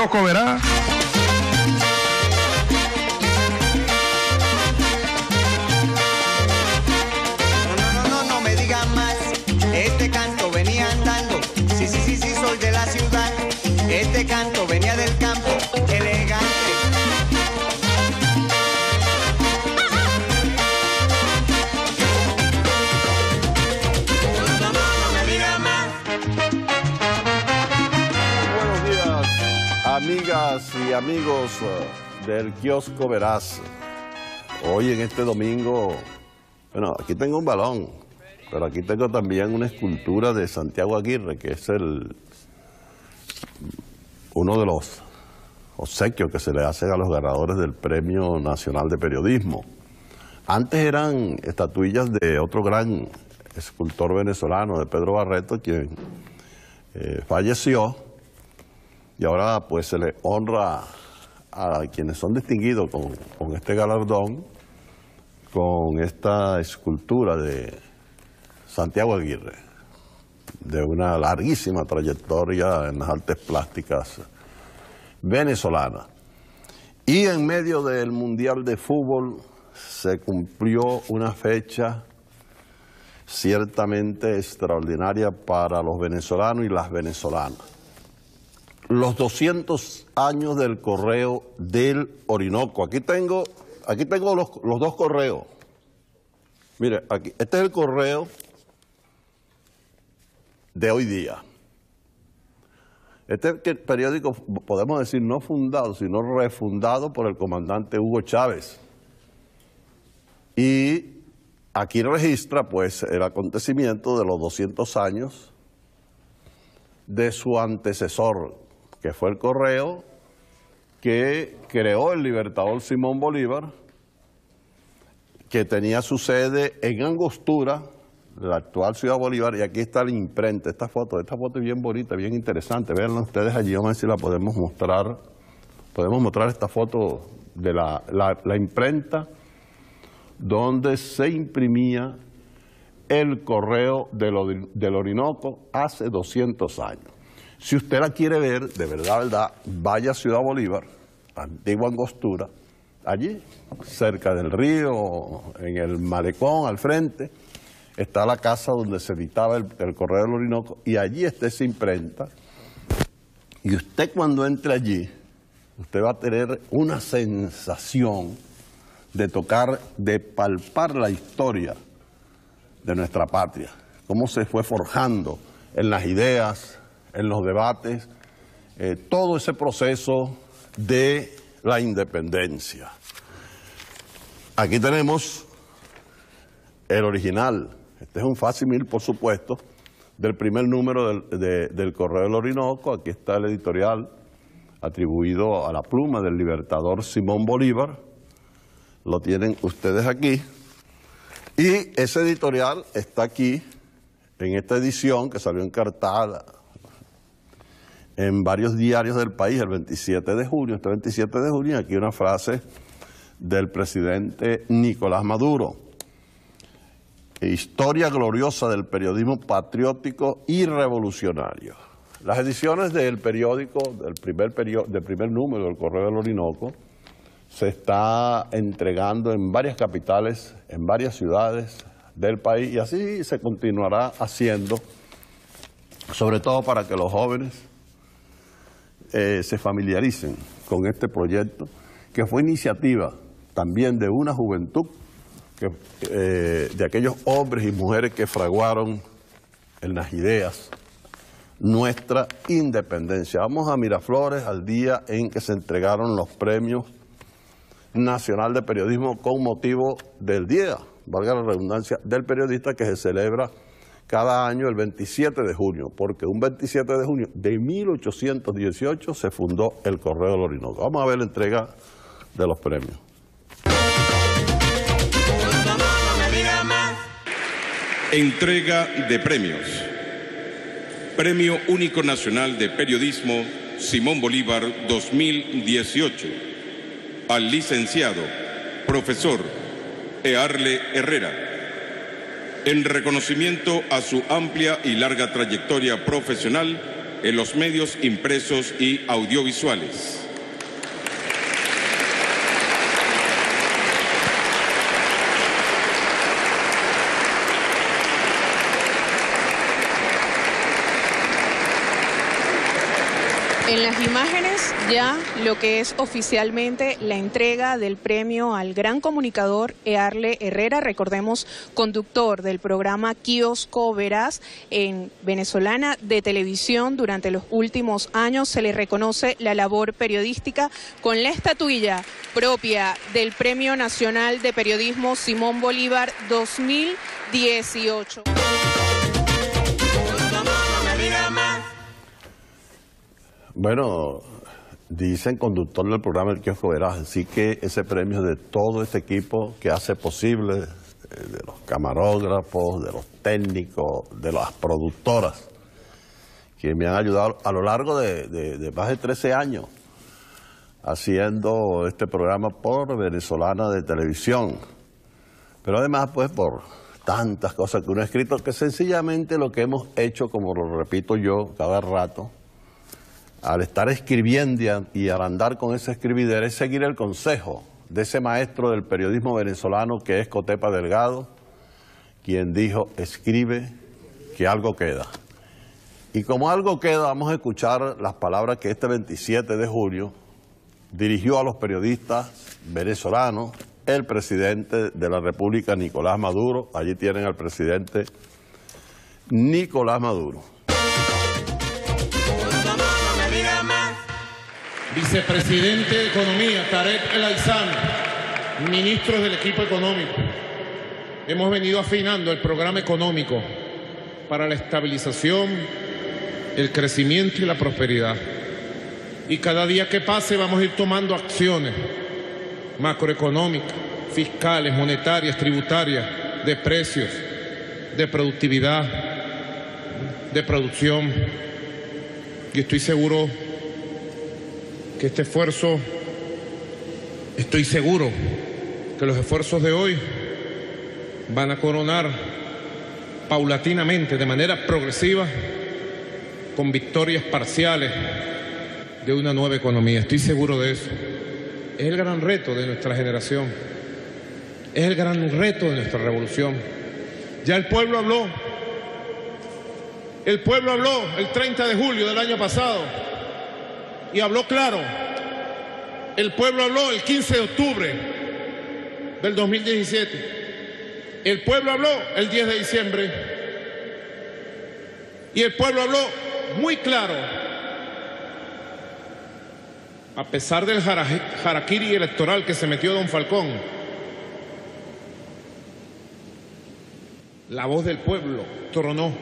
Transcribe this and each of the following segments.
Toco verá. Amigos eh, del kiosco Verás. Hoy en este domingo, bueno, aquí tengo un balón, pero aquí tengo también una escultura de Santiago Aguirre, que es el uno de los obsequios que se le hacen a los ganadores del Premio Nacional de Periodismo. Antes eran estatuillas de otro gran escultor venezolano, de Pedro Barreto, quien eh, falleció y ahora pues se le honra a quienes son distinguidos con, con este galardón, con esta escultura de Santiago Aguirre, de una larguísima trayectoria en las artes plásticas venezolanas. Y en medio del Mundial de Fútbol se cumplió una fecha ciertamente extraordinaria para los venezolanos y las venezolanas los 200 años del correo del Orinoco. Aquí tengo, aquí tengo los, los dos correos. Mire, aquí, este es el correo de hoy día. Este periódico, podemos decir, no fundado, sino refundado por el comandante Hugo Chávez. Y aquí registra, pues, el acontecimiento de los 200 años de su antecesor, que fue el correo que creó el libertador Simón Bolívar, que tenía su sede en Angostura, la actual ciudad Bolívar, y aquí está la imprenta, esta foto, esta foto es bien bonita, bien interesante, véanla ustedes allí, vamos a ver si la podemos mostrar, podemos mostrar esta foto de la, la, imprenta, donde se imprimía el correo del, del Orinoco hace 200 años. Si usted la quiere ver, de verdad, verdad, vaya a Ciudad Bolívar, antigua Angostura, allí, cerca del río, en el malecón, al frente, está la casa donde se editaba el, Correo del Orinoco, y allí está esa imprenta. Y usted cuando entre allí, usted va a tener una sensación de tocar, de palpar la historia de nuestra patria, cómo se fue forjando en las ideas, en los debates, eh, todo ese proceso de la independencia. Aquí tenemos el original, este es un facsimil, por supuesto, del primer número del, de, del Correo del Orinoco, aquí está el editorial atribuido a la pluma del libertador Simón Bolívar, lo tienen ustedes aquí, y ese editorial está aquí, en esta edición que salió encartada en varios diarios del país el 27 de junio, este 27 de junio, aquí una frase del presidente Nicolás Maduro. Historia gloriosa del periodismo patriótico y revolucionario. Las ediciones del periódico, del primer, del primer número del Correo del Orinoco, se está entregando en varias capitales, en varias ciudades del país y así se continuará haciendo, sobre todo para que los jóvenes eh, se familiaricen con este proyecto, que fue iniciativa también de una juventud, que, eh, de aquellos hombres y mujeres que fraguaron en las ideas nuestra independencia. Vamos a Miraflores al día en que se entregaron los premios Nacional de Periodismo con motivo del día, valga la redundancia, del periodista que se celebra cada año el 27 de junio, porque un 27 de junio de 1818 se fundó el Correo del Orinoco. Vamos a ver la entrega de los premios. Entrega de premios. Premio Único Nacional de Periodismo Simón Bolívar 2018. Al licenciado, profesor Earle Herrera. En reconocimiento a su amplia y larga trayectoria profesional en los medios impresos y audiovisuales. En las imágenes ya lo que es oficialmente la entrega del premio al gran comunicador Earle Herrera, recordemos conductor del programa Kiosco Verás en venezolana de televisión durante los últimos años, se le reconoce la labor periodística con la estatuilla propia del Premio Nacional de Periodismo Simón Bolívar 2018. Bueno, dicen conductor del programa El Kiosco Verás, así que ese premio de todo este equipo que hace posible, eh, de los camarógrafos, de los técnicos, de las productoras, que me han ayudado a lo largo de, de más de 13 años haciendo este programa por venezolana de televisión. Pero además, pues, por tantas cosas que uno ha escrito, que sencillamente lo que hemos hecho, como lo repito yo cada rato, al estar escribiendo y al andar con ese escribidero es seguir el consejo de ese maestro del periodismo venezolano que es Cotepa Delgado, quien dijo, escribe que algo queda. Y como algo queda, vamos a escuchar las palabras que este 27 de julio dirigió a los periodistas venezolanos el presidente de la República, Nicolás Maduro. Allí tienen al presidente Nicolás Maduro. Vicepresidente de Economía, Tarek El Aizán, ministros del equipo económico. Hemos venido afinando el programa económico para la estabilización, el crecimiento y la prosperidad. Y cada día que pase vamos a ir tomando acciones macroeconómicas, fiscales, monetarias, tributarias, de precios, de productividad, de producción. Y estoy seguro que este esfuerzo, estoy seguro que los esfuerzos de hoy van a coronar paulatinamente, de manera progresiva, con victorias parciales de una nueva economía. Estoy seguro de eso. Es el gran reto de nuestra generación. Es el gran reto de nuestra revolución. Ya el pueblo habló. El pueblo habló el 30 de julio del año pasado y habló claro. El pueblo habló el 15 de octubre del 2017. El pueblo habló el 10 de diciembre. Y el pueblo habló muy claro. A pesar del jaraquiri electoral que se metió don Falcón, la voz del pueblo tronó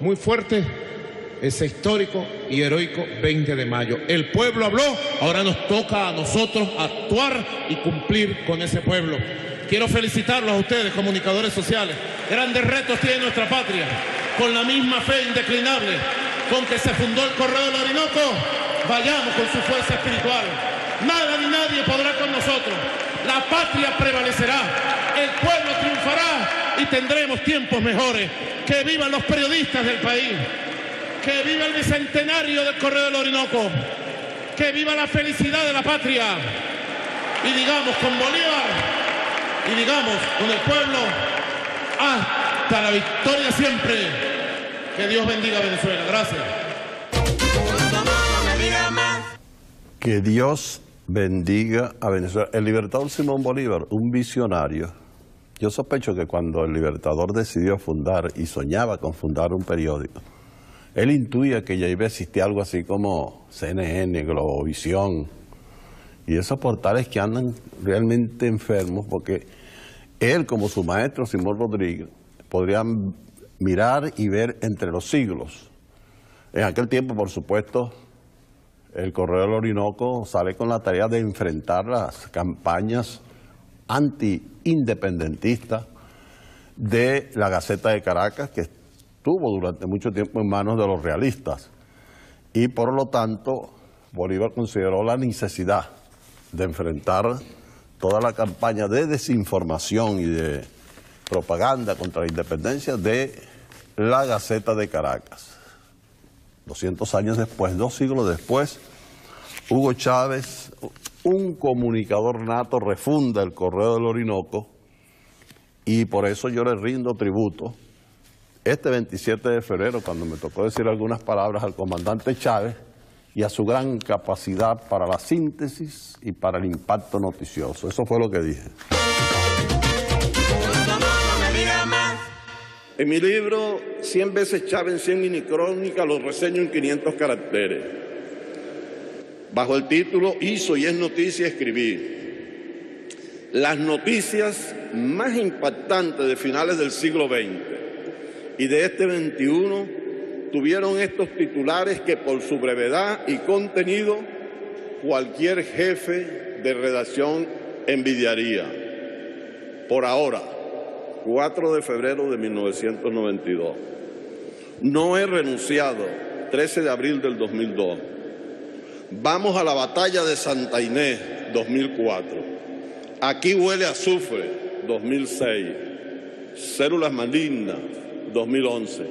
muy fuerte ese histórico y heroico 20 de mayo. El pueblo habló, ahora nos toca a nosotros actuar y cumplir con ese pueblo. Quiero felicitarlos a ustedes, comunicadores sociales. Grandes retos tiene nuestra patria. Con la misma fe indeclinable con que se fundó el Correo del Orinoco, vayamos con su fuerza espiritual. Nada ni nadie podrá con nosotros. La patria prevalecerá, el pueblo triunfará y tendremos tiempos mejores. Que vivan los periodistas del país. Que viva el bicentenario del Correo del Orinoco. Que viva la felicidad de la patria. Y digamos con Bolívar y digamos con el pueblo hasta la victoria siempre. Que Dios bendiga a Venezuela. Gracias. Que Dios bendiga a Venezuela. El libertador Simón Bolívar, un visionario. Yo sospecho que cuando el libertador decidió fundar y soñaba con fundar un periódico, él intuía que ya iba a existir algo así como CNN, Globovisión, y esos portales que andan realmente enfermos, porque él, como su maestro Simón Rodríguez, podrían mirar y ver entre los siglos. En aquel tiempo, por supuesto, el Correo del Orinoco sale con la tarea de enfrentar las campañas anti-independentistas de la Gaceta de Caracas, que estuvo durante mucho tiempo en manos de los realistas. Y por lo tanto, Bolívar consideró la necesidad de enfrentar toda la campaña de desinformación y de propaganda contra la independencia de la Gaceta de Caracas. 200 años después, dos siglos después, Hugo Chávez, un comunicador nato, refunda el Correo del Orinoco y por eso yo le rindo tributo. Este 27 de febrero, cuando me tocó decir algunas palabras al comandante Chávez y a su gran capacidad para la síntesis y para el impacto noticioso. Eso fue lo que dije. En mi libro, 100 veces Chávez en 100 minicrónicas, los reseño en 500 caracteres. Bajo el título Hizo y es noticia, escribí. Las noticias más impactantes de finales del siglo XX y de este XXI tuvieron estos titulares que por su brevedad y contenido cualquier jefe de redacción envidiaría. Por ahora, 4 de febrero de 1992. No he renunciado, 13 de abril del 2002. Vamos a la batalla de Santa Inés, 2004. Aquí huele a azufre, 2006. Células malignas, 2011.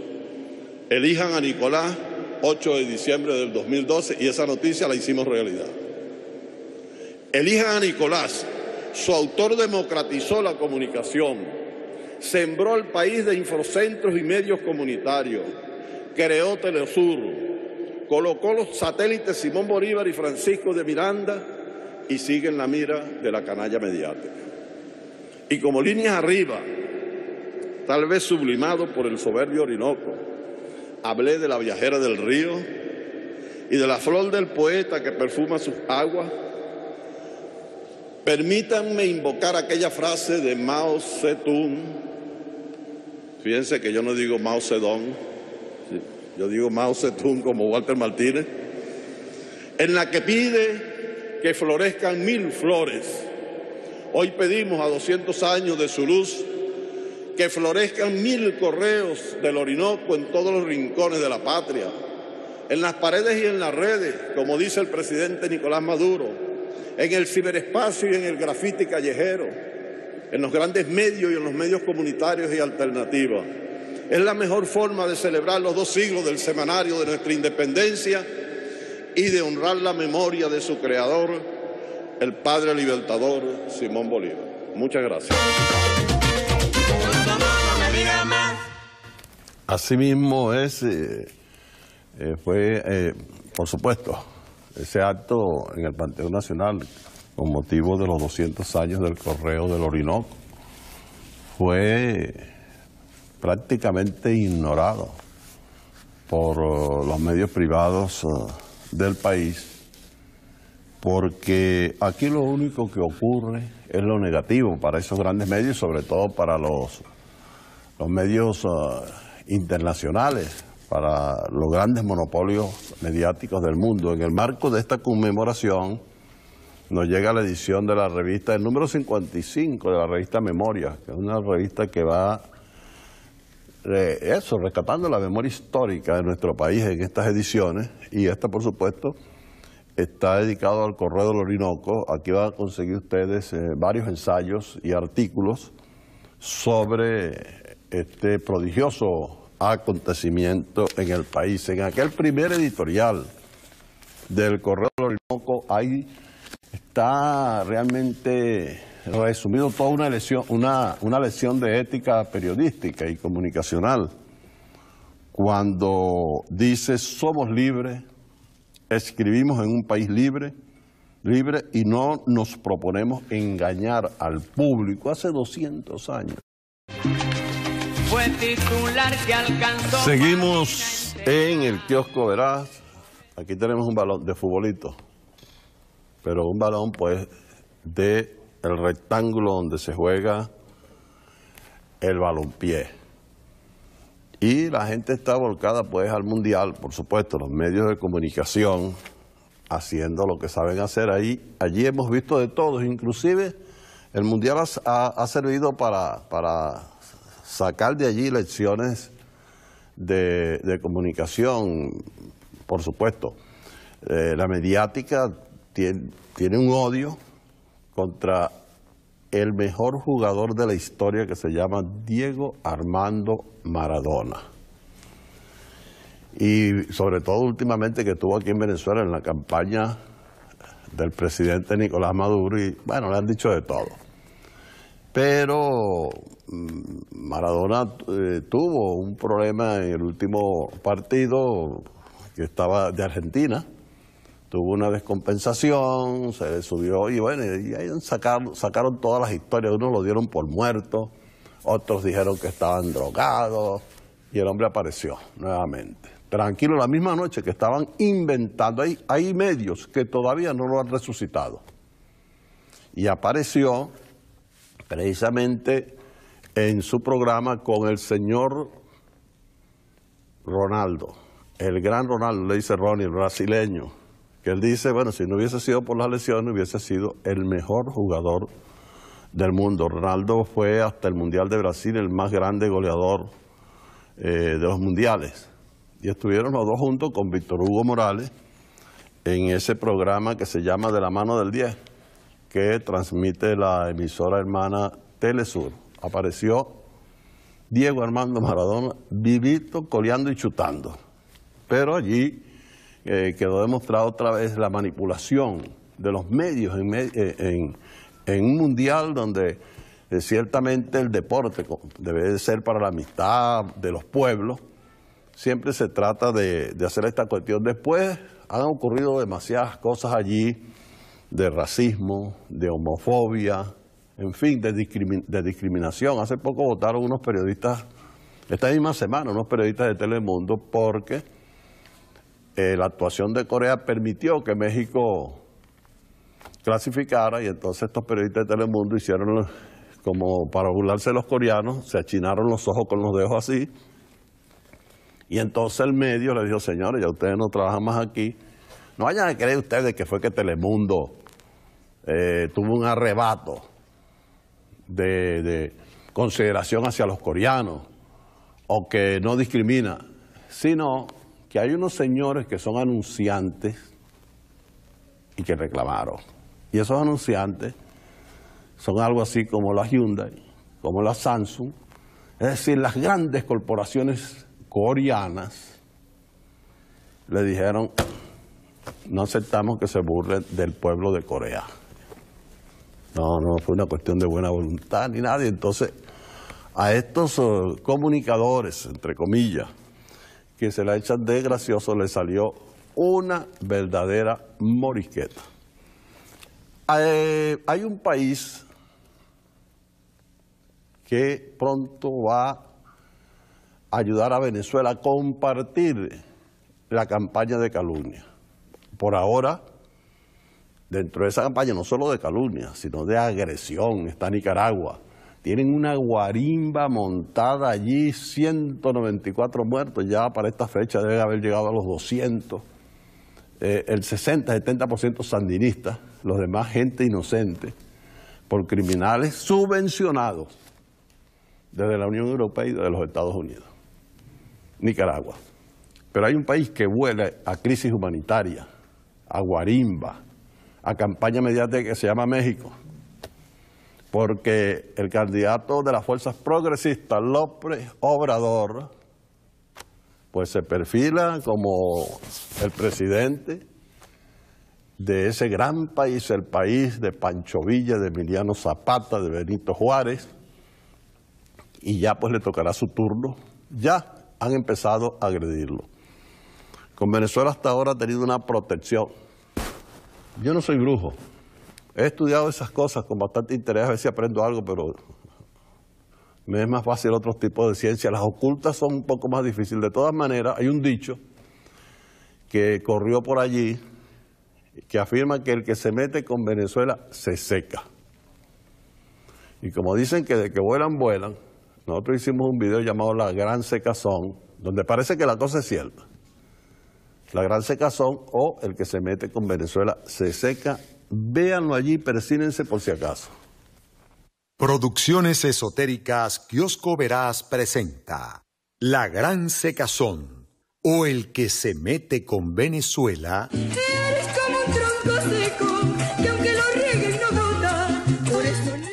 Elijan a Nicolás, 8 de diciembre del 2012, y esa noticia la hicimos realidad. Elijan a Nicolás, su autor democratizó la comunicación sembró el país de infocentros y medios comunitarios, creó Telesur, colocó los satélites Simón Bolívar y Francisco de Miranda y sigue la mira de la canalla mediática. Y como líneas arriba, tal vez sublimado por el soberbio Orinoco, hablé de la viajera del río y de la flor del poeta que perfuma sus aguas. Permítanme invocar aquella frase de Mao Zedong Fíjense que yo no digo Mao Zedong, yo digo Mao Zedong como Walter Martínez, en la que pide que florezcan mil flores. Hoy pedimos a 200 años de su luz que florezcan mil correos del Orinoco en todos los rincones de la patria, en las paredes y en las redes, como dice el presidente Nicolás Maduro, en el ciberespacio y en el grafiti callejero en los grandes medios y en los medios comunitarios y alternativos. Es la mejor forma de celebrar los dos siglos del semanario de nuestra independencia y de honrar la memoria de su creador, el padre libertador Simón Bolívar. Muchas gracias. Asimismo es, eh, eh, fue, eh, por supuesto, ese acto en el Panteón Nacional con motivo de los 200 años del Correo del Orinoco, fue prácticamente ignorado por los medios privados del país, porque aquí lo único que ocurre es lo negativo para esos grandes medios, sobre todo para los, los medios uh, internacionales, para los grandes monopolios mediáticos del mundo. En el marco de esta conmemoración, nos llega la edición de la revista, el número 55 de la revista Memoria, que es una revista que va, eso, rescatando la memoria histórica de nuestro país en estas ediciones, y esta, por supuesto, está dedicado al Correo del Orinoco. Aquí van a conseguir ustedes eh, varios ensayos y artículos sobre este prodigioso acontecimiento en el país. En aquel primer editorial del Correo del Orinoco hay está realmente resumido toda una lección, una, una de ética periodística y comunicacional cuando dice somos libres, escribimos en un país libre, libre y no nos proponemos engañar al público hace 200 años. Fue titular que alcanzó Seguimos en el kiosco Verás. Aquí tenemos un balón de futbolito pero un balón pues de el rectángulo donde se juega el balonpié. Y la gente está volcada pues al mundial, por supuesto, los medios de comunicación haciendo lo que saben hacer ahí. Allí hemos visto de todos, inclusive el mundial ha, servido para, para, sacar de allí lecciones de, comunicación, por supuesto. Eh, la mediática tiene, un odio contra el mejor jugador de la historia que se llama Diego Armando Maradona. y sobre todo últimamente que estuvo aquí en Venezuela en la campaña del presidente Nicolás Maduro y bueno, le han dicho de todo. Pero Maradona eh, tuvo un problema en el último partido que estaba de Argentina, tuvo una descompensación, se subió y bueno, y ahí sacaron, sacaron todas las historias, unos lo dieron por muerto, otros dijeron que estaban drogados y el hombre apareció nuevamente. Tranquilo, la misma noche que estaban inventando, hay, hay medios que todavía no lo han resucitado. Y apareció precisamente en su programa con el señor Ronaldo, el gran Ronaldo, le dice Ronnie, el brasileño, que él dice, bueno, si no hubiese sido por las lesiones, hubiese sido el mejor jugador del mundo. Ronaldo fue hasta el Mundial de Brasil el más grande goleador eh, de los mundiales y estuvieron los dos juntos con Víctor Hugo Morales en ese programa que se llama De la mano del 10, que transmite la emisora hermana Telesur. Apareció Diego Armando Maradona vivito, coleando y chutando. Pero allí eh, quedó demostrado otra vez la manipulación de los medios en, eh, un mundial donde eh, ciertamente el deporte debe de ser para la amistad de los pueblos, siempre se trata de, hacer esta cuestión. Después han ocurrido demasiadas cosas allí de racismo, de homofobia, en fin, de, discriminación. Hace poco votaron unos periodistas, esta misma semana, unos periodistas de Telemundo, porque eh, la actuación de Corea permitió que México clasificara y entonces estos periodistas de Telemundo hicieron como para burlarse de los coreanos, se achinaron los ojos con los dedos así, y entonces el medio le dijo, señores, ya ustedes no trabajan más aquí. No vayan a creer ustedes que fue que Telemundo eh, tuvo un arrebato de, consideración hacia los coreanos o que no discrimina, sino que hay unos señores que son anunciantes y que reclamaron. Y esos anunciantes son algo así como la Hyundai, como la Samsung, es decir, las grandes corporaciones coreanas le dijeron, no aceptamos que se burle del pueblo de Corea. No, no fue una cuestión de buena voluntad ni nadie. Entonces, a estos eh, comunicadores, entre comillas, que se la echan de gracioso, le salió una verdadera morisqueta. Eh, hay un país que pronto va ayudar a Venezuela a compartir la campaña de calumnia. Por ahora, dentro de esa campaña, no solo de calumnia, sino de agresión, está Nicaragua. Tienen una guarimba montada allí, 194 muertos, ya para esta fecha debe haber llegado a los 200. Eh, el 60-70% sandinistas, los demás gente inocente, por criminales subvencionados desde la Unión Europea y desde los Estados Unidos. Nicaragua. Pero hay un país que huele a crisis humanitaria, a guarimba, a campaña mediática que se llama México. Porque el candidato de las fuerzas progresistas, López Obrador, pues se perfila como el presidente de ese gran país, el país de Pancho Villa, de Emiliano Zapata, de Benito Juárez, y ya pues le tocará su turno, ya han empezado a agredirlo. Con Venezuela hasta ahora ha tenido una protección. Yo no soy brujo. He estudiado esas cosas con bastante interés, a ver si aprendo algo, pero me es más fácil otros tipos de ciencias. Las ocultas son un poco más difíciles. De todas maneras, hay un dicho que corrió por allí que afirma que el que se mete con Venezuela se seca. Y como dicen que de que vuelan, vuelan, nosotros hicimos un video llamado La Gran Secazón, donde parece que la cosa es cierta. La Gran Secazón o el que se mete con Venezuela se seca. Véanlo allí, persínense por si acaso. Producciones Esotéricas Kiosco Verás presenta La Gran Secazón o el que se mete con Venezuela.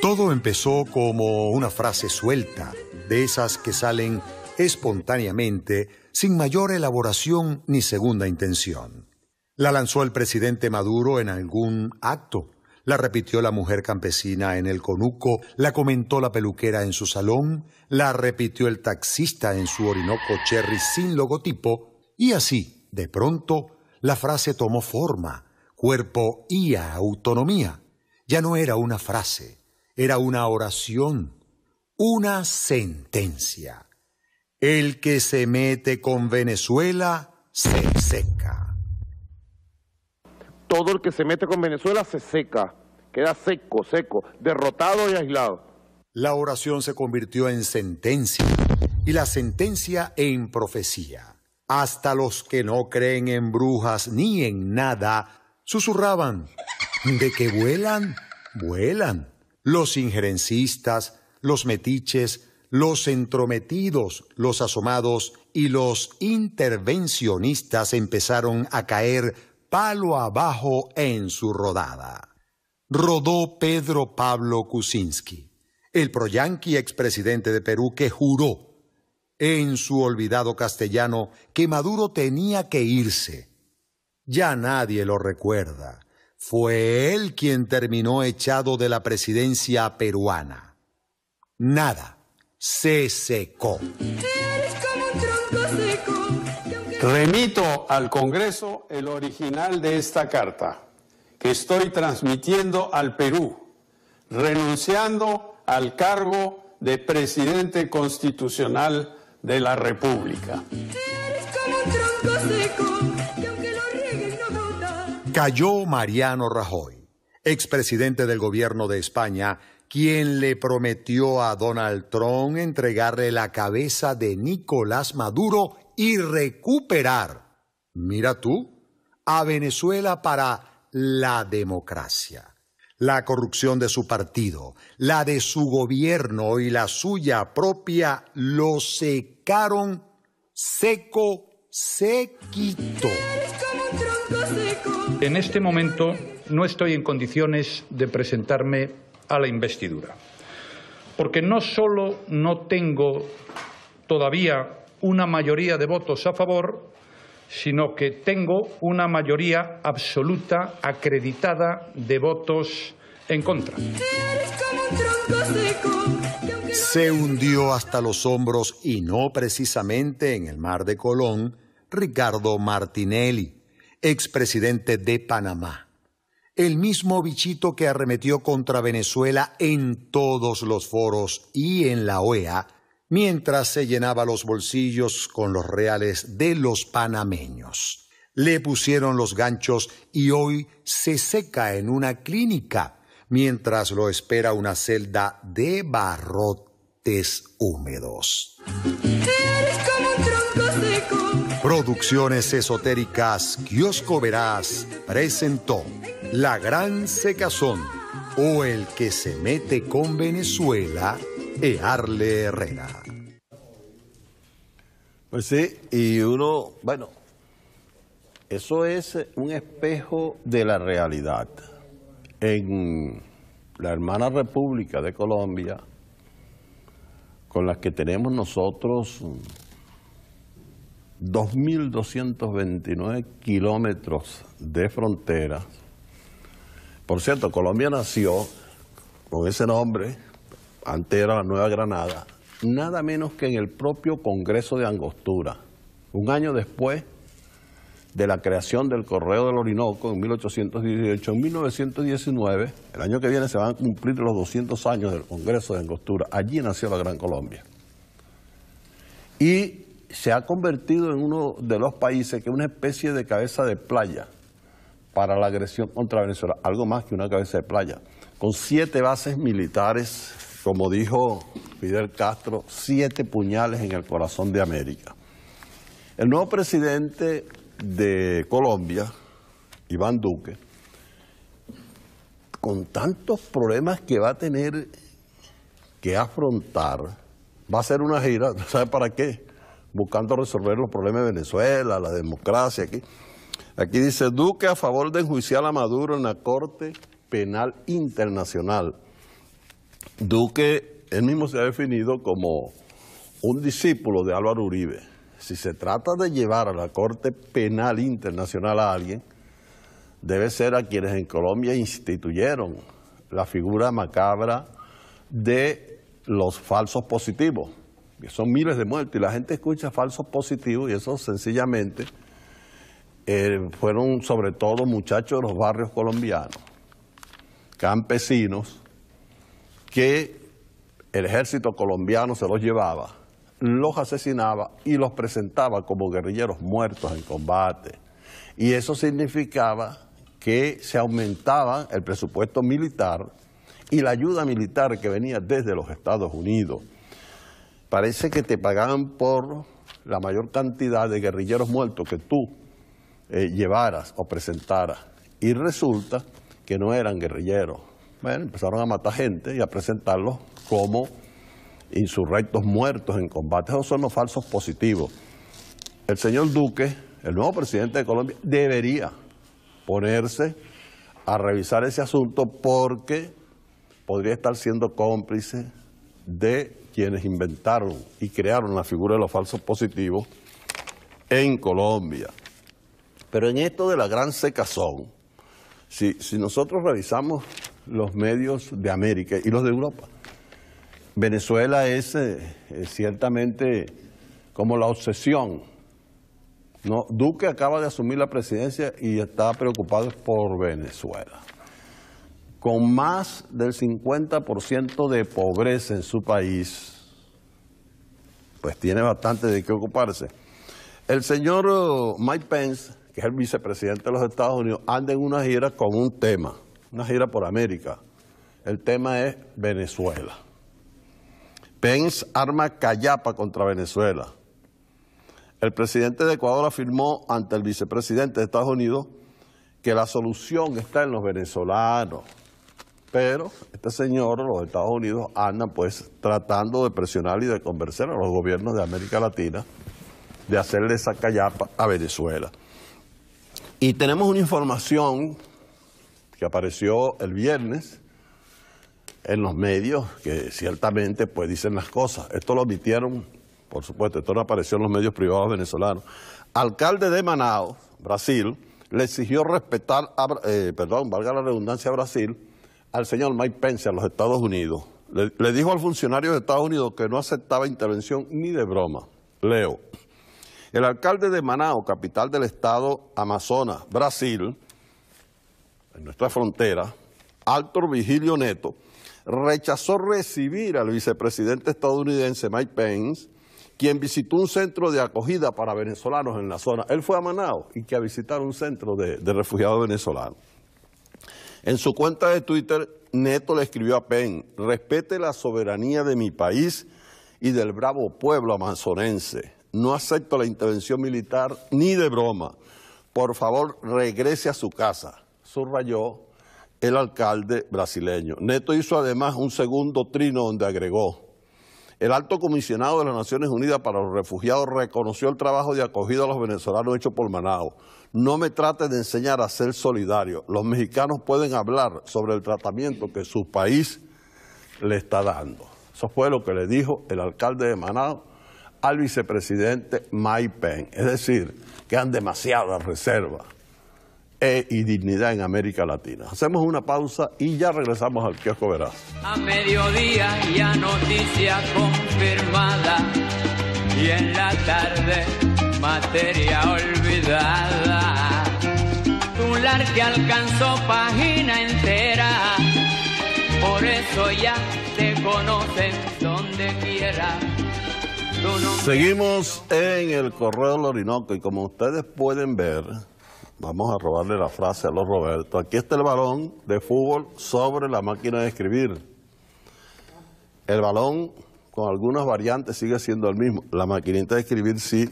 Todo empezó como una frase suelta, de esas que salen espontáneamente sin mayor elaboración ni segunda intención. La lanzó el presidente Maduro en algún acto, la repitió la mujer campesina en el conuco, la comentó la peluquera en su salón, la repitió el taxista en su Orinoco Cherry sin logotipo, y así, de pronto, la frase tomó forma, cuerpo y autonomía. Ya no era una frase, era una oración, una sentencia. El que se mete con Venezuela se seca. Todo el que se mete con Venezuela se seca, queda seco, seco, derrotado y aislado. La oración se convirtió en sentencia y la sentencia en profecía. Hasta los que no creen en brujas ni en nada susurraban de que vuelan, vuelan. Los injerencistas, los metiches, los entrometidos, los asomados y los intervencionistas empezaron a caer palo abajo en su rodada. Rodó Pedro Pablo Kuczynski, el proyanqui expresidente de Perú que juró en su olvidado castellano que Maduro tenía que irse. Ya nadie lo recuerda. Fue él quien terminó echado de la presidencia peruana. Nada se secó. Remito al Congreso el original de esta carta que estoy transmitiendo al Perú, renunciando al cargo de presidente constitucional de la República. Cayó Mariano Rajoy, expresidente del gobierno de España, quien le prometió a Donald Trump entregarle la cabeza de Nicolás Maduro y recuperar, mira tú, a Venezuela para la democracia. La corrupción de su partido, la de su gobierno y la suya propia lo secaron seco, sequito. En este momento no estoy en condiciones de presentarme a la investidura, porque no solo no tengo todavía una mayoría de votos a favor, sino que tengo una mayoría absoluta acreditada de votos en contra. Se hundió hasta los hombros y no precisamente en el mar de Colón Ricardo Martinelli, expresidente de Panamá. El mismo bichito que arremetió contra Venezuela en todos los foros y en la OEA mientras se llenaba los bolsillos con los reales de los panameños. Le pusieron los ganchos y hoy se seca en una clínica mientras lo espera una celda de barrotes húmedos. Producciones esotéricas Kiosco Verás presentó La Gran Secazón o El que se mete con Venezuela Earle Herrera. Pues sí, y uno, bueno, eso es un espejo de la realidad. En la hermana República de Colombia, con la que tenemos nosotros 2.229 kilómetros de frontera. Por cierto, Colombia nació con ese nombre antes era la Nueva Granada, nada menos que en el propio Congreso de Angostura, un año después de la creación del Correo del Orinoco en 1818, en 1919, el año que viene se van a cumplir los 200 años del Congreso de Angostura, allí nació la Gran Colombia. Y se ha convertido en uno de los países que es una especie de cabeza de playa para la agresión contra Venezuela, algo más que una cabeza de playa, con siete bases militares como dijo Fidel Castro, siete puñales en el corazón de América. El nuevo presidente de Colombia, Iván Duque, con tantos problemas que va a tener que afrontar, va a hacer una gira, ¿sabe para qué? Buscando resolver los problemas de Venezuela, la democracia. Aquí, aquí dice Duque a favor de enjuiciar a Maduro en la Corte Penal Internacional. Duque, él mismo se ha definido como un discípulo de Álvaro Uribe. si se trata de llevar a la Corte Penal Internacional a alguien, debe ser a quienes en Colombia instituyeron la figura macabra de los falsos positivos, que son miles de muertos, y la gente escucha falsos positivos y eso sencillamente eh, fueron sobre todo muchachos de los barrios colombianos, campesinos, que el ejército colombiano se los llevaba, los asesinaba y los presentaba como guerrilleros muertos en combate. Y eso significaba que se aumentaba el presupuesto militar y la ayuda militar que venía desde los Estados Unidos. Parece que te pagaban por la mayor cantidad de guerrilleros muertos que tú eh, llevaras o presentaras. Y resulta que no eran guerrilleros. Bueno, empezaron a matar gente y a presentarlos como insurrectos muertos en combate. Esos son los falsos positivos. El señor Duque, el nuevo presidente de Colombia, debería ponerse a revisar ese asunto porque podría estar siendo cómplice de quienes inventaron y crearon la figura de los falsos positivos en Colombia. Pero en esto de la gran secazón, si, si nosotros revisamos los medios de América y los de Europa, Venezuela es eh, eh, ciertamente como la obsesión. ¿no? Duque acaba de asumir la presidencia y está preocupado por Venezuela. Con más del 50% de pobreza en su país, pues tiene bastante de qué ocuparse. El señor uh, Mike Pence, el vicepresidente de los Estados Unidos, anda en una gira con un tema, una gira por América. El tema es Venezuela. Pence arma callapa contra Venezuela. El presidente de Ecuador afirmó ante el vicepresidente de Estados Unidos que la solución está en los venezolanos. Pero este señor, los Estados Unidos, andan pues tratando de presionar y de convencer a los gobiernos de América Latina de hacerle esa callapa a Venezuela. Y tenemos una información que apareció el viernes en los medios que ciertamente pues dicen las cosas. Esto lo admitieron, por supuesto, esto no apareció en los medios privados venezolanos. Alcalde de Manaus, Brasil, le exigió respetar, eh, perdón, valga la redundancia a Brasil, al señor Mike Pence a los Estados Unidos. Le, le dijo al funcionario de Estados Unidos que no aceptaba intervención ni de broma. Leo. El alcalde de Manaus, capital del estado Amazonas, Brasil, en nuestra frontera, Alto Vigilio Neto, rechazó recibir al vicepresidente estadounidense Mike Pence, quien visitó un centro de acogida para venezolanos en la zona. Él fue a Manaus y que a visitar un centro de, de refugiados venezolanos. En su cuenta de Twitter, Neto le escribió a Pence, respete la soberanía de mi país y del bravo pueblo amazonense. No acepto la intervención militar ni de broma. Por favor, regrese a su casa, subrayó el alcalde brasileño. Neto hizo además un segundo trino donde agregó, el alto comisionado de las Naciones Unidas para los Refugiados reconoció el trabajo de acogida a los venezolanos hecho por Manao. No me trate de enseñar a ser solidario. Los mexicanos pueden hablar sobre el tratamiento que su país le está dando. Eso fue lo que le dijo el alcalde de Manao al vicepresidente Mike Pence. Es decir, quedan demasiadas reservas e, y dignidad en América Latina. Hacemos una pausa y ya regresamos al kiosco Veraz. A mediodía ya noticia confirmada y en la tarde materia olvidada. Tular que alcanzó página entera, por eso ya te conocen donde quiera. Seguimos en el Correo del Orinoco y como ustedes pueden ver, vamos a robarle la frase a los Roberto. Aquí está el balón de fútbol sobre la máquina de escribir. El balón con algunas variantes sigue siendo el mismo. La maquinita de escribir sí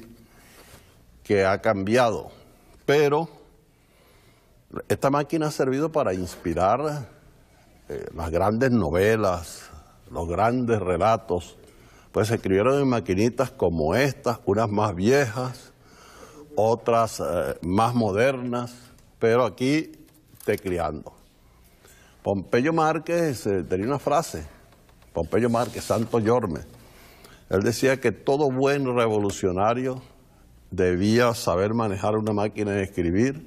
que ha cambiado, pero esta máquina ha servido para inspirar eh, las grandes novelas, los grandes relatos, pues se escribieron en maquinitas como estas, unas más viejas, otras eh, más modernas, pero aquí criando. Pompeyo Márquez eh, tenía una frase, Pompeyo Márquez, Santo Yorme, él decía que todo buen revolucionario debía saber manejar una máquina de escribir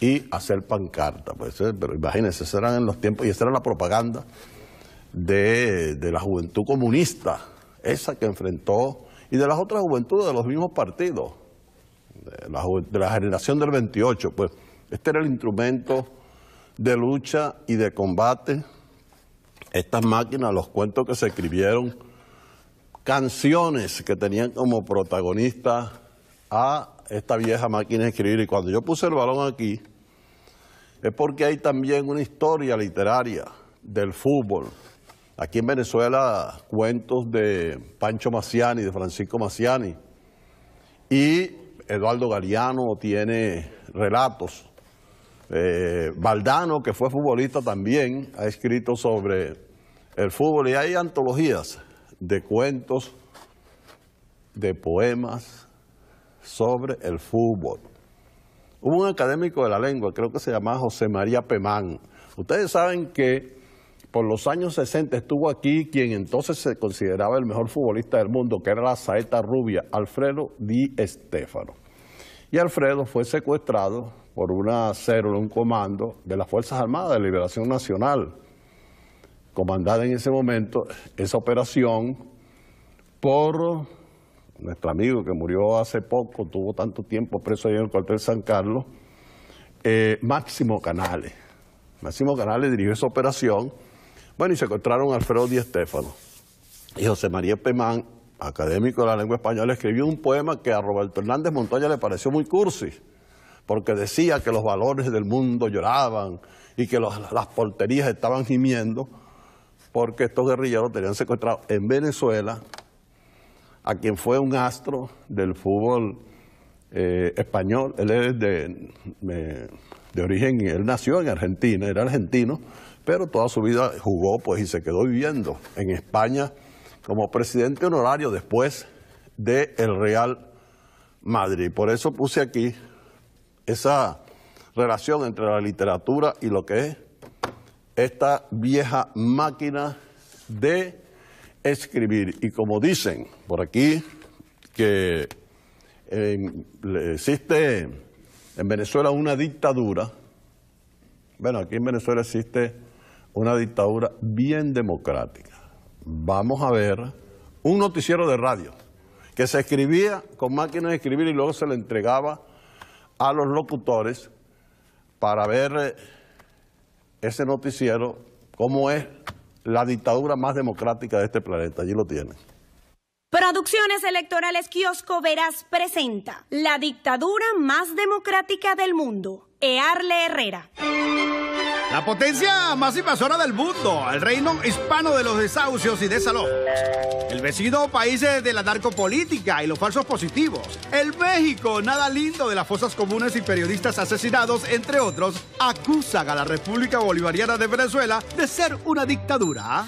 y hacer pancarta. Pues, eh, pero imagínense, esos eran en los tiempos, y esa era la propaganda de, de la juventud comunista, esa que enfrentó, y de las otras juventudes de los mismos partidos, de la, de la generación del 28. Pues este era el instrumento de lucha y de combate. Estas máquinas, los cuentos que se escribieron, canciones que tenían como protagonista a esta vieja máquina de escribir. Y cuando yo puse el balón aquí, es porque hay también una historia literaria del fútbol. Aquí en Venezuela, cuentos de Pancho Maciani, de Francisco Maciani. Y Eduardo Galeano tiene relatos. Eh, Valdano, que fue futbolista también, ha escrito sobre el fútbol y hay antologías de cuentos, de poemas sobre el fútbol. Hubo un académico de la lengua, creo que se llamaba José María Pemán. Ustedes saben que por los años 60 estuvo aquí quien entonces se consideraba el mejor futbolista del mundo, que era la saeta rubia, Alfredo Di Stéfano. Y Alfredo fue secuestrado por una célula, un comando de las Fuerzas Armadas de Liberación Nacional, comandada en ese momento esa operación por nuestro amigo que murió hace poco, tuvo tanto tiempo preso ahí en el cuartel San Carlos, eh, Máximo Canales. Máximo Canales dirigió esa operación, bueno, y secuestraron a Alfredo Di Stéfano. Y José María Pemán, académico de la lengua española, escribió un poema que a Roberto Hernández Montoya le pareció muy cursi, porque decía que los valores del mundo lloraban y que las porterías estaban gimiendo, porque estos guerrilleros tenían secuestrado en Venezuela a quien fue un astro del fútbol eh, español. Él es de- de origen, él nació en Argentina, era argentino, pero toda su vida jugó pues y se quedó viviendo en España como presidente honorario después del Real Madrid. Por eso puse aquí esa relación entre la literatura y lo que es esta vieja máquina de escribir. Y como dicen por aquí, que existe en Venezuela una dictadura, bueno, aquí en Venezuela existe una dictadura bien democrática. Vamos a ver un noticiero de radio que se escribía con máquinas de escribir y luego se le entregaba a los locutores para ver eh, ese noticiero, cómo es la dictadura más democrática de este planeta. Allí lo tienen. Producciones Electorales Kiosco Verás presenta La dictadura más democrática del mundo. Earle Herrera. La potencia más invasora del mundo, el reino hispano de los desahucios y desalojos. El vecino país de la narcopolítica y los falsos positivos. El México, nada lindo de las fosas comunes y periodistas asesinados, entre otros, acusan a la República Bolivariana de Venezuela de ser una dictadura.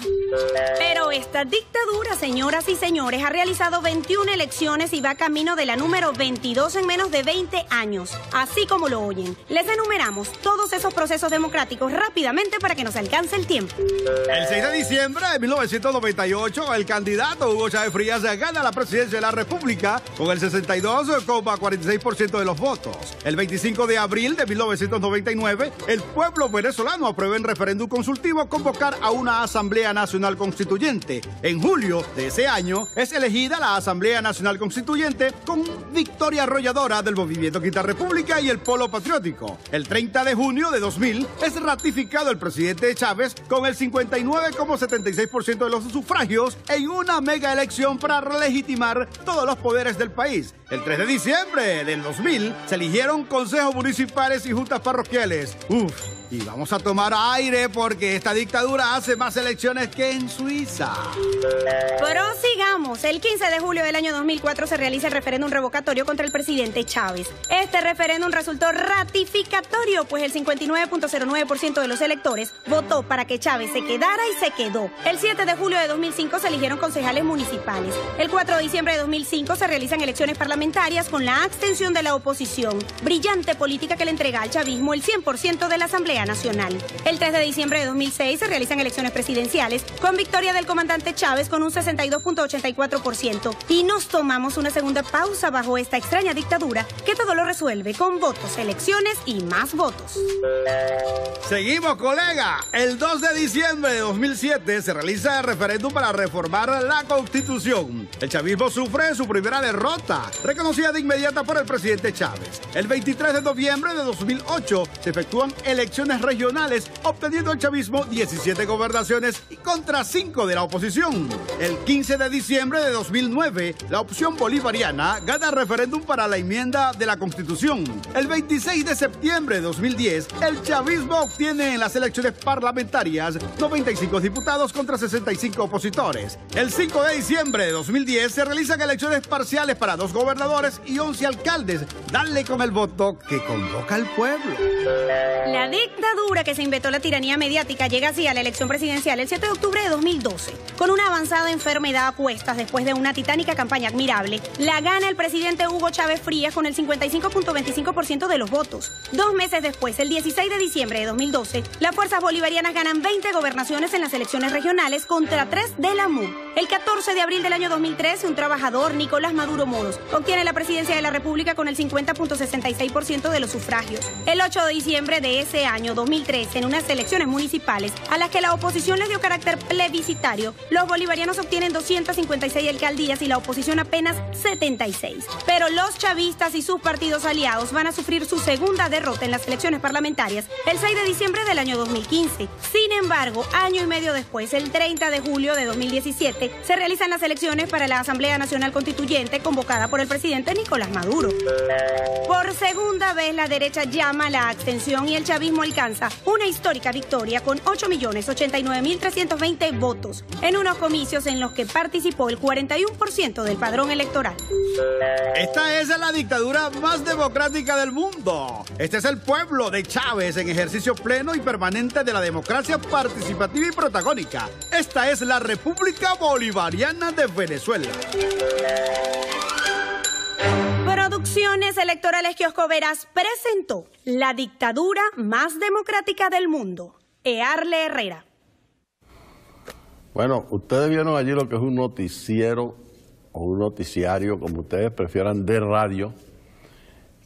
Pero esta dictadura, señoras y señores, ha realizado 21 elecciones y va camino de la número 22 en menos de 20 años. Así como lo oyen. Les enumeramos todos esos procesos democráticos rápidamente para que nos alcance el tiempo. El 6 de diciembre de 1998, el candidato Hugo Chávez Frías gana la presidencia de la República con el 62,46% de los votos. El 25 de abril de 1999, el pueblo venezolano aprueba en referéndum consultivo convocar a una Asamblea Nacional Constituyente. En julio de ese año es elegida la Asamblea Nacional Constituyente con victoria arrolladora del movimiento Quinta República y el Polo Patriótico. El 30 de junio de 2000 es el presidente Chávez con el 59,76% de los sufragios en una mega elección para legitimar todos los poderes del país. El 3 de diciembre del 2000 se eligieron consejos municipales y juntas parroquiales. Uf, y vamos a tomar aire porque esta dictadura hace más elecciones que en Suiza. Prosigamos. El 15 de julio del año 2004 se realiza el referéndum revocatorio contra el presidente Chávez. Este referéndum resultó ratificatorio, pues el 59.09% de los electores votó para que Chávez se quedara y se quedó. El 7 de julio de 2005 se eligieron concejales municipales. El 4 de diciembre de 2005 se realizan elecciones parlamentarias con la abstención de la oposición. Brillante política que le entrega al chavismo el 100% de la Asamblea Nacional. El 3 de diciembre de 2006 se realizan elecciones presidenciales con victoria del comandante Chávez con un 62.84% y nos tomamos una segunda pausa bajo esta extraña dictadura que todo lo resuelve con votos, elecciones y más votos. Seguimos, colega. El 2 de diciembre de 2007 se realiza el referéndum para reformar la Constitución. El chavismo sufre su primera derrota, reconocida de inmediata por el presidente Chávez. El 23 de noviembre de 2008 se efectúan elecciones regionales, obteniendo el chavismo 17 gobernaciones y contra 5 de la oposición. El 15 de diciembre de 2009, la opción bolivariana gana referéndum para la enmienda de la Constitución. El 26 de septiembre de 2010, el chavismo obtiene en las elecciones parlamentarias 95 diputados contra 65 opositores. El 5 de diciembre de 2010 se realizan elecciones parciales para dos gobernadores y 11 alcaldes. Dale con el voto que convoca al pueblo. La dictadura que se inventó la tiranía mediática llega así a la elección presidencial el 7 de octubre de 2012. Con una avanzada enfermedad a cuestas después de una titánica campaña admirable, la gana el presidente Hugo Chávez Frías con el 55.25% de los votos. Dos meses después, el 16 de diciembre de 2012, las fuerzas bolivarianas ganan 20 gobernaciones en las elecciones regionales contra 3 de la MU. El 14 de abril del año 2013, un trabajador, Nicolás Maduro Moros, obtiene la presidencia de la República con el 50.66% de los sufragios. El 8 de diciembre de ese año 2013, en unas elecciones municipales a las que la oposición les dio carácter plebiscitario, los bolivarianos obtienen 256 alcaldías y la oposición apenas 76. Pero los chavistas y sus partidos aliados van a sufrir su segunda derrota en las elecciones parlamentarias el 6 de diciembre del año 2015. Sin embargo, año y medio después, el 30 de julio de 2017, se realizan las elecciones para la Asamblea Nacional Constituyente convocada por el presidente Nicolás Maduro. Por segunda vez, la derecha llama la abstención y el chavismo alcanza una histórica victoria con 8.089.320 votos en unos comicios en los que participó el 41% del padrón electoral. Esta es la dictadura más democrática del mundo. Este es el pueblo de Chávez en ejercicio pleno y permanente de la democracia participativa y protagónica. Esta es la República Bolivariana de Venezuela. Producciones Electorales Kiosco Veras presentó la dictadura más democrática del mundo. Earle Herrera. Bueno, ustedes vieron allí lo que es un noticiero o un noticiario, como ustedes prefieran, de radio,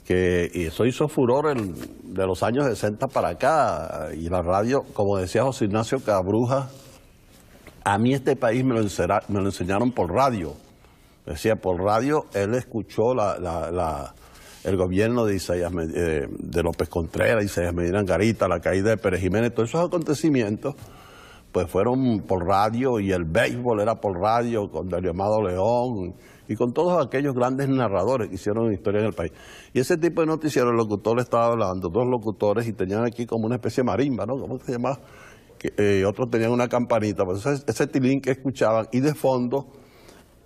que eso hizo furor en- de los años 60 para acá. Y la radio, como decía José Ignacio Cabruja, a mí este país me lo, me lo enseñaron por radio. Decía, por radio, él escuchó el gobierno de, Isaías, eh, de López Contreras, Isaías Medina Angarita, la caída de Pérez Jiménez, todos esos acontecimientos pues fueron por radio y el béisbol era por radio con Amado León y con todos aquellos grandes narradores que hicieron historia en el país. Y ese tipo de noticiero, el locutor estaba hablando, dos locutores y tenían aquí como una especie de marimba, ¿no? ¿Cómo se llama? Que, eh, otros tenían una campanita, pues ese tilín que escuchaban y de fondo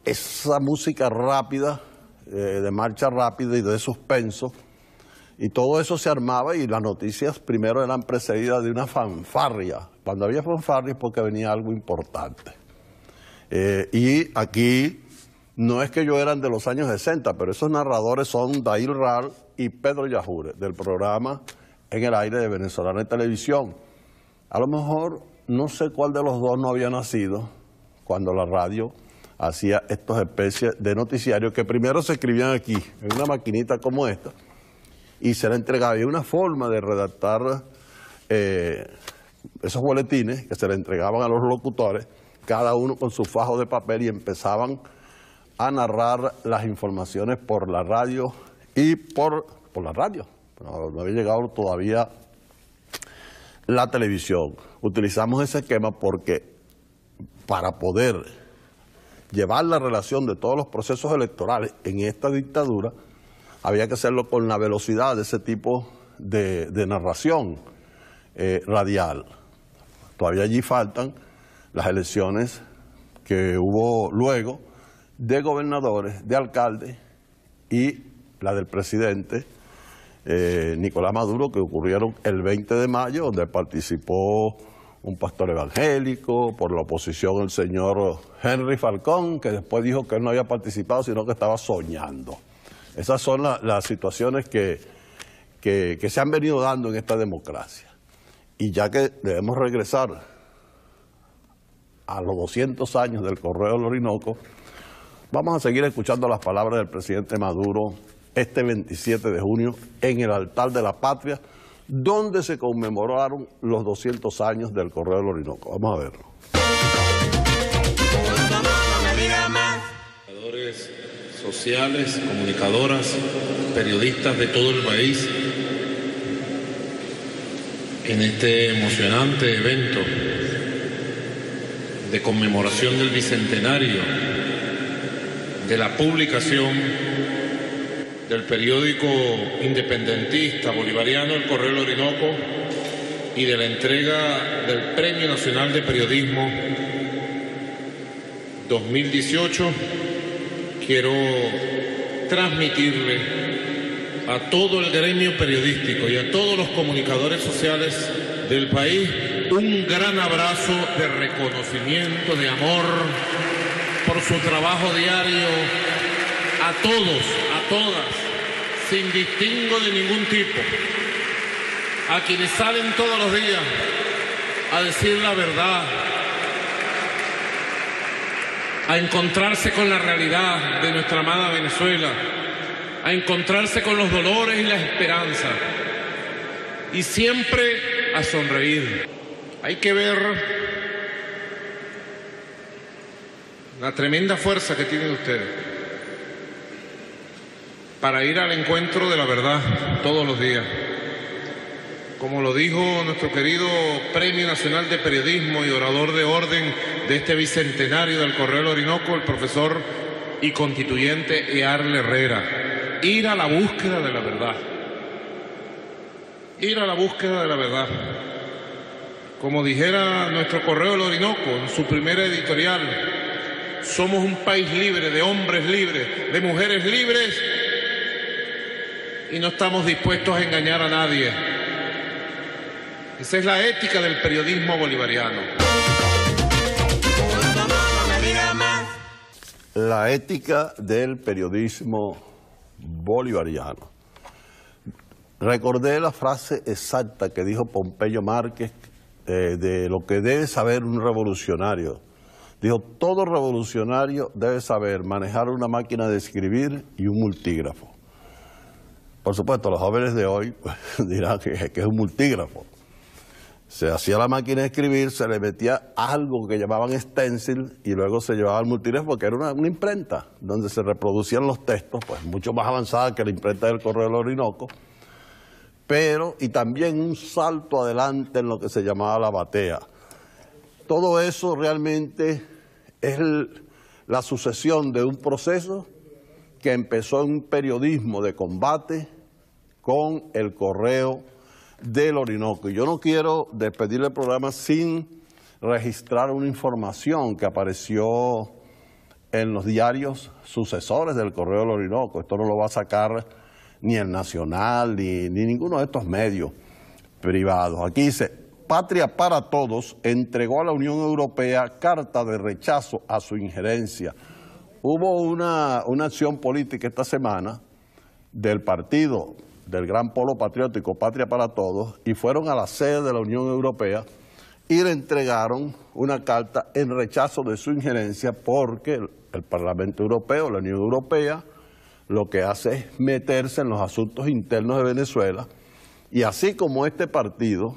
esa música rápida, eh, de marcha rápida y de suspenso, y todo eso se armaba y las noticias primero eran precedidas de una fanfarria. Cuando había fanfarria es porque venía algo importante. Eh, y aquí no es que yo eran de los años 60, pero esos narradores son Dail Ral y Pedro Yajure, del programa En el aire de Venezolana en Televisión. A lo mejor no sé cuál de los dos no había nacido cuando la radio hacía estas especies de noticiarios que primero se escribían aquí, en una maquinita como esta, y se le entregaba. Había una forma de redactar eh, esos boletines que se le entregaban a los locutores, cada uno con su fajo de papel y empezaban a narrar las informaciones por la radio y por, por la radio. No, no había llegado todavía la televisión. Utilizamos ese esquema porque para poder llevar la relación de todos los procesos electorales en esta dictadura, había que hacerlo con la velocidad de ese tipo de, narración eh, radial. Todavía allí faltan las elecciones que hubo luego de gobernadores, de alcaldes y la del presidente eh, Nicolás Maduro, que ocurrieron el 20 de mayo, donde participó un pastor evangélico, por la oposición el señor Henry Falcón, que después dijo que él no había participado, sino que estaba soñando. Esas son la- las situaciones que, que- que se han venido dando en esta democracia. Y ya que debemos regresar a los 200 años del Correo del Orinoco, vamos a seguir escuchando las palabras del presidente Maduro este 27 de junio en el altar de la patria, donde se conmemoraron los 200 años del Correo del Orinoco. Vamos a verlo. Comunicadores sociales, comunicadoras, periodistas de todo el país, en este emocionante evento de conmemoración del bicentenario de la publicación del periódico independentista bolivariano El Correo Orinoco y de la entrega del Premio Nacional de Periodismo 2018, quiero transmitirle a todo el gremio periodístico y a todos los comunicadores sociales del país un gran abrazo de reconocimiento, de amor por su trabajo diario a todos, a todas, sin distingo de ningún tipo, a quienes salen todos los días a decir la verdad, a encontrarse con la realidad de nuestra amada Venezuela, a encontrarse con los dolores y la esperanza, y siempre a sonreír. Hay que ver la tremenda fuerza que tienen ustedes para ir al encuentro de la verdad todos los días. Como lo dijo nuestro querido Premio Nacional de Periodismo y orador de orden de este bicentenario del Correo Orinoco, el profesor y constituyente Earle Herrera, ir a la búsqueda de la verdad. Ir a la búsqueda de la verdad. Como dijera nuestro Correo El Orinoco en su primera editorial, somos un país libre, de hombres libres, de mujeres libres, y no estamos dispuestos a engañar a nadie. Esa es la ética del periodismo bolivariano. La ética del periodismo bolivariano. Recordé la frase exacta que dijo Pompeyo Márquez eh, de lo que debe saber un revolucionario. Dijo, todo revolucionario debe saber manejar una máquina de escribir y un multígrafo. Por supuesto, los jóvenes de hoy pues, dirán que, que es un multígrafo. Se hacía la máquina de escribir, se le metía algo que llamaban stencil y luego se llevaba al multígrafo porque era una, imprenta donde se reproducían los textos, pues mucho más avanzada que la imprenta del Correo del Orinoco, pero y también un salto adelante en lo que se llamaba la batea. Todo eso realmente es la sucesión de un proceso que empezó un periodismo de combate con el Correo del Orinoco. Y yo no quiero despedir el programa sin registrar una información que apareció en los diarios sucesores del Correo del Orinoco. Esto no lo va a sacar ni el Nacional ni, ni ninguno de estos medios privados. Aquí dice, Patria para Todos entregó a la Unión Europea carta de rechazo a su injerencia. Hubo una, una acción política esta semana del partido del Gran Polo Patriótico Patria para Todos y fueron a la sede de la Unión Europea y le entregaron una carta en rechazo de su injerencia porque el, el Parlamento Europeo, la Unión Europea, lo que hace es meterse en los asuntos internos de Venezuela. Y así como este partido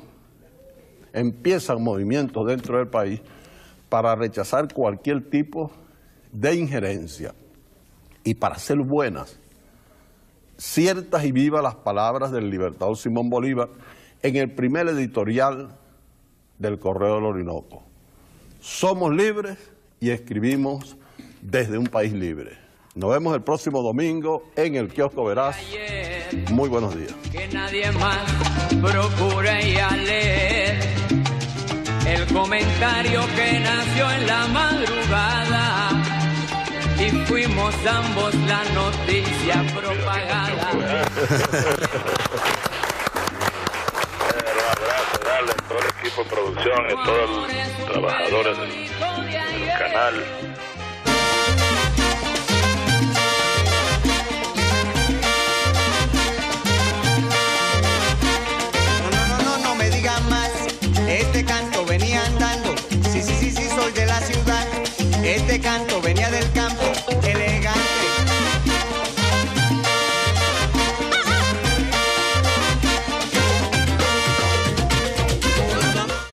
empiezan movimientos dentro del país para rechazar cualquier tipo de injerencia y para ser buenas ciertas y vivas las palabras del libertador Simón Bolívar en el primer editorial del Correo del Orinoco. Somos libres y escribimos desde un país libre. Nos vemos el próximo domingo en el kiosco Verás. Muy buenos días. Que nadie más procure ya leer el comentario que nació en la madrugada y fuimos ambos la noticia propagada. todo el equipo de producción y todos los trabajadores del, del canal. No, no, no, no me digan más, este canto venía andando, sí, sí, sí, sí, soy de la ciudad, este canto...